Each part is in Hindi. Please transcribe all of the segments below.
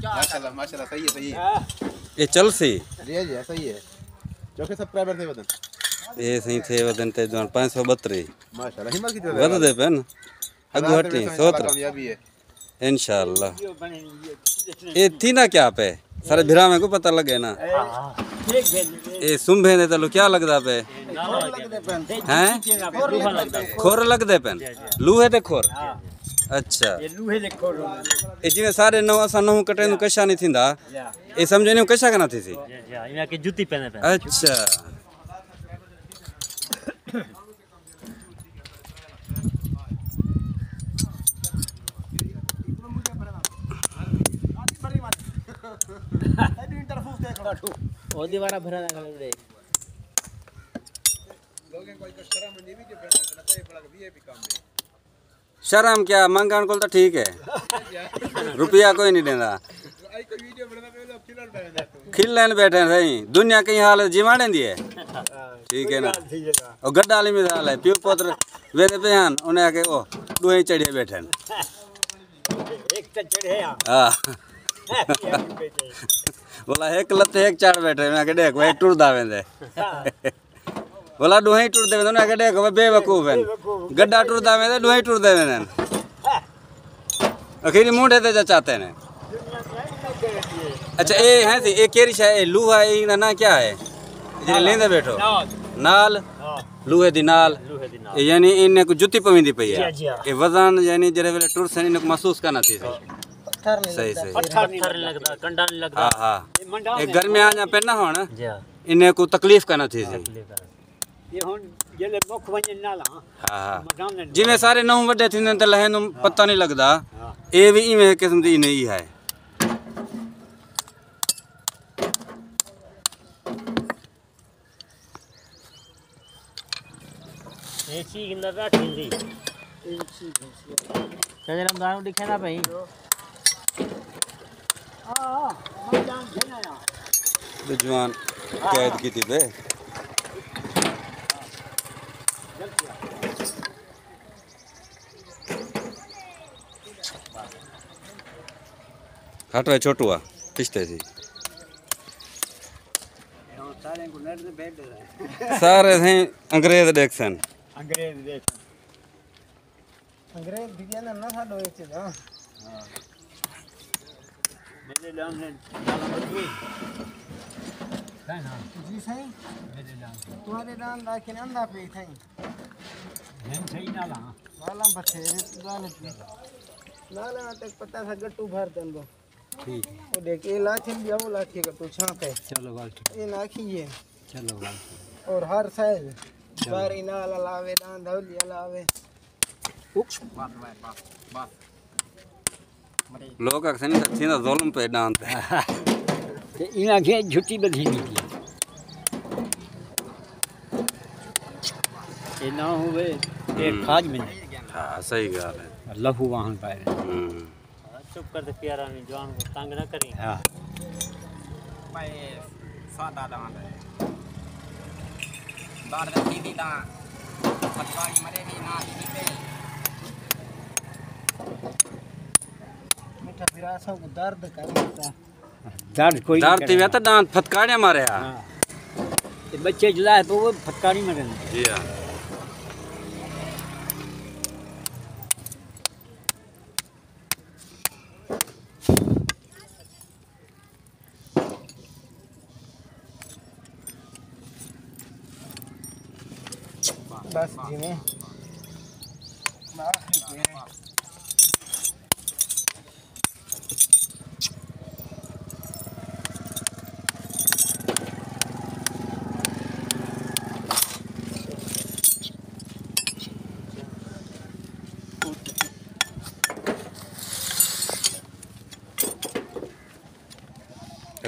क्या माशाल्लाह माशाल्लाह सही है सही है। ये चल सी जी जी सही है। चौके सब्सक्राइबर थे वतन। ये सही थे वदन ते जोन 532 माशाल्लाह हिम्मत की वद दे पेन अगु हटी सोत्र कामयाबी है। इंशाल्लाह। ये थी ना क्या पे? सारे भिरा में को पता लगे ना। हाँ। ए सुम भेने तलो तो क्या लगदा पे? हैं? खोर लगदे पेन? लूहे ते खोर? हाँ। अच्छा। ये लूहे ते खोर। ए जिने सारे नवा सा नहु कटे नु कशा नहीं थिंदा? ए समझे नहीं कशा करना थी सी इना के जूती पेने पे। अच्छा। ओ दीवारा भरा ना दे शर्म क्या? मंगन को तो ठीक है। रुपया कोई नहीं देना खिल लेने बैठे सही। दुनिया कहीं हाल जीवा दी है। ठीक है ना? और गड्ढा वाली मिसाल है। प्यू पुत्र वेरे पे हैं। उन्हें आके ओ दो ही चढ़िए बैठे हैं। हाँ। बोला एक लत्ते एक चार बैठे मैं आके देख भाई टूर दावे दे। बोला दो ही टूर देवे उन्हें आके देख भाई बेवकूफ़ है। गड्ढा टूर दावे दे दो ही टूर देवे ने आखिर मुंडे ते जा चाहते हैं। अच्छा ये है सी ये केरी शाय ये लूहा है इना ना क्या है? जे लेंदे बैठो। नाल। लूहे दी नाल। लोहे दी नाल। यानी इन्हें को जुत्ती पविंदी पई है। जी। ये वज़न यानी जरे वेले टूर से इन्हें महसूस करना थी। ਪੱਥਰ ਨਹੀਂ ਸਹੀ ਸਹੀ ਪੱਥਰ ਨਹੀਂ ਲੱਗਦਾ ਕੰਡਾ ਨਹੀਂ ਲੱਗਦਾ ਹਾਂ ਹਾਂ ਇਹ ਗਰਮੀਆਂ ਜਾਂ ਪਹਿਨਾ ਹੋਣ ਜੀ ਇਨੇ ਕੋ ਤਕਲੀਫ ਕਰਨਾ ਥੀ ਜੀ ਇਹ ਹੁਣ ਜਿਹੜੇ ਮੁੱਖ ਵੰਜਨ ਨਾਲ ਹਾਂ ਜਿਵੇਂ ਸਾਰੇ ਨੌ ਵੱਡੇ ਥਿੰਦੇ ਤੇ ਲਹਿ ਨੂੰ ਪਤਾ ਨਹੀਂ ਲੱਗਦਾ ਇਹ ਵੀ ਇਵੇਂ ਕਿਸਮ ਦੀ ਨਹੀਂ ਹੈ ਇਹ ਚੀਜ਼ ਨਾ ਬੈਠੀ ਹੁੰਦੀ ਇਹ ਚੀਜ਼ ਕਹਿੰਦੇ ਨਾ ਦਾਣੂ ਦਿਖੇ ਨਾ ਭਈ जवान कैद की थी बे। हटवा छोटुआ पिछते थी। सारे थे अंग्रेज़ देख सन अंग्रेज़ देख। अंग्रेज़ दिया ना ना साडो एक चीज़ हाँ मेरे नाम है जी सही। मेरे नाम तुम्हारे नाम दा के नाम दा पे थे हैं सही नाला हाँ। वाला बथेरे दाने पे नाला ना तक पता सा गट्टू भर दन दो ठीक। वो देख ये लाठी भी आओ लाठी का तो छाप है। चलो बाल ये लाठी है चलो बाल और हर साइज़ बारी नाला लावे दान धौलिया लावे। उक्स बात बात बात लोग अक्सर नहीं सच्ची ना जुल्म पे है। ये इन आखे झूठी बधी नहीं थी। ये ना होवे ये हम्म। खाज में। हाँ सही कहा है अल्लाह हु वाहन पाए हम्म। चुप कर दे प्यारा नहीं जवान को तंग ना करें। हाँ। भाई सादा दांत है। बार रखी दी दांत। पतवारी मरे भी ना दी पे दर्द कर देता दर्द कोई दर्द तो दांत फटकाने मारे हाँ। ते बच्चे जुलाए तो वो फटकानी मारे जी हाँ। बस जी में।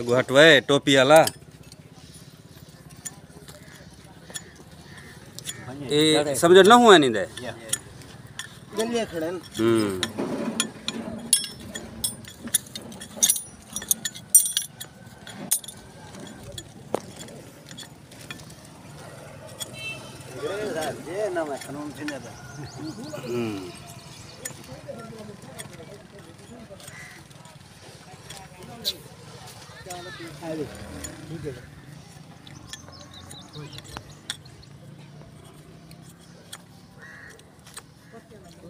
एगो हटवे टोपी वाला ये समझ न हुआ नहीं दे गलिया खड़े हम्म ये ना मैं कानून से ना हम्म ठीक है?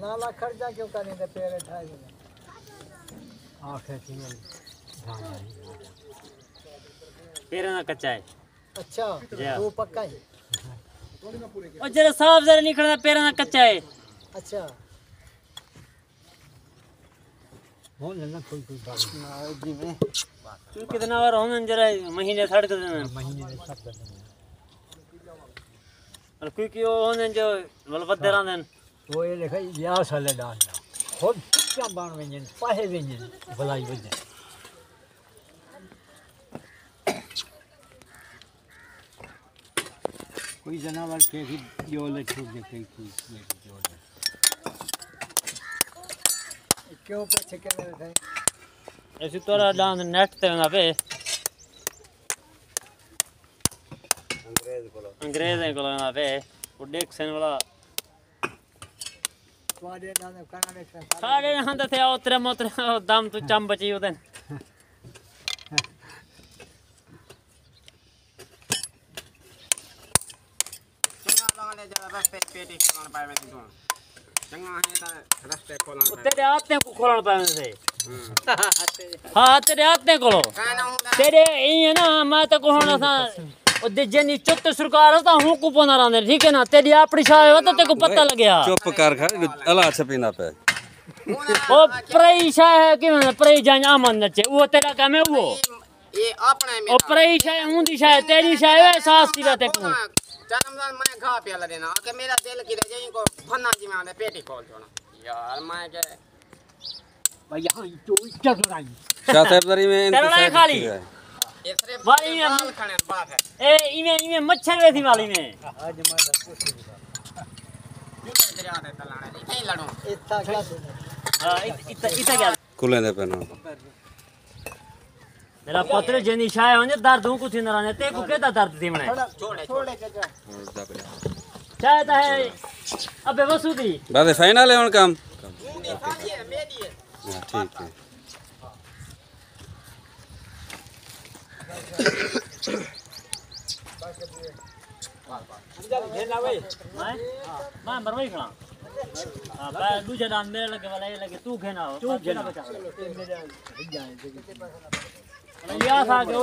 नाला खर्चा क्यों करें तो पेड़ उठाए आखे थी पेरा ना कच्चा है। अच्छा वो पक्का है? और जरा साफ़ जरा निकलना पेरा ना कच्चा है। अच्छा हो ना कोई कोई बात ना जी में तू कितना बार होना जरा महीने थड़ कर देना महीने और कोई की वो होने जो मतलब बदे रहने वो ये लिखा या साले डाल खुद क्या बाण वेंजन पाहे वेंजन भलाई वज़न कोई जनावर के भी जोले छूट दे कई कोई क्यों पीछे के रहे ऐसे तोरा डांस नेट ते ना पे। अंग्रेज़ है कोला ना पे वो वाला। तुम्हारे नाम काना देखा सारे यहाँ तो थे उतरे मोतरे दम तू चम बची उदन चंगा लगाने जरा रास्ते पेटी खोलने पाए मैं तुम। चंगा है ता रस्ते खोलन तेरे आते को खोलन पावे से। हाँ तेरे आते को तेरे ई ना मैं तो कोहना सा ओ जनी चुत सरकार ता हूँ तो को पोना रंदे ठीक है ना? तेरी आपड़ी छाए हो तो तेको पता लग गया। चुप कर खा अला छपिना पे। ओ प्रई छाए के ना प्रई जान आमन नचे वो तेरा काम है वो। ये अपने में ओ प्रई छाए हुंदी छाए तेरी छाए सास की बातें को जन्म दिन मैं घा प्याला देना। के मेरा दिल की रजे इनको फन्ना जी में आने पेटी खोल छोड़ा। यार मैं के भाई यहाँ तो इज़्ज़त लड़ाई। शाह साहब जरी में लड़ाई खाली। इसरे भाई में माल खाने बात है। ए इने इने मच्छर वे थी वाली ने आज मैं कुछ नहीं करा दे तलाने नहीं लड़ो। इतना क्या हाँ इतना इतना क्या? खुले दे पे ना પેલા પત્ર જેની છાય હોય ને તાર ધોકું થી નરાને તે કુ કેતા તાર ધીમણે છોડે છોડે કેજા છાય તા હે અબે વસુદી દાદા ફાઈનલ હે ઓન કામ ઠીક હે मैं मरवाई खड़ा हाँ दूसरा मेरे लगे वाला ये लगे तू घेना हो तू घेना बचा 一二三给我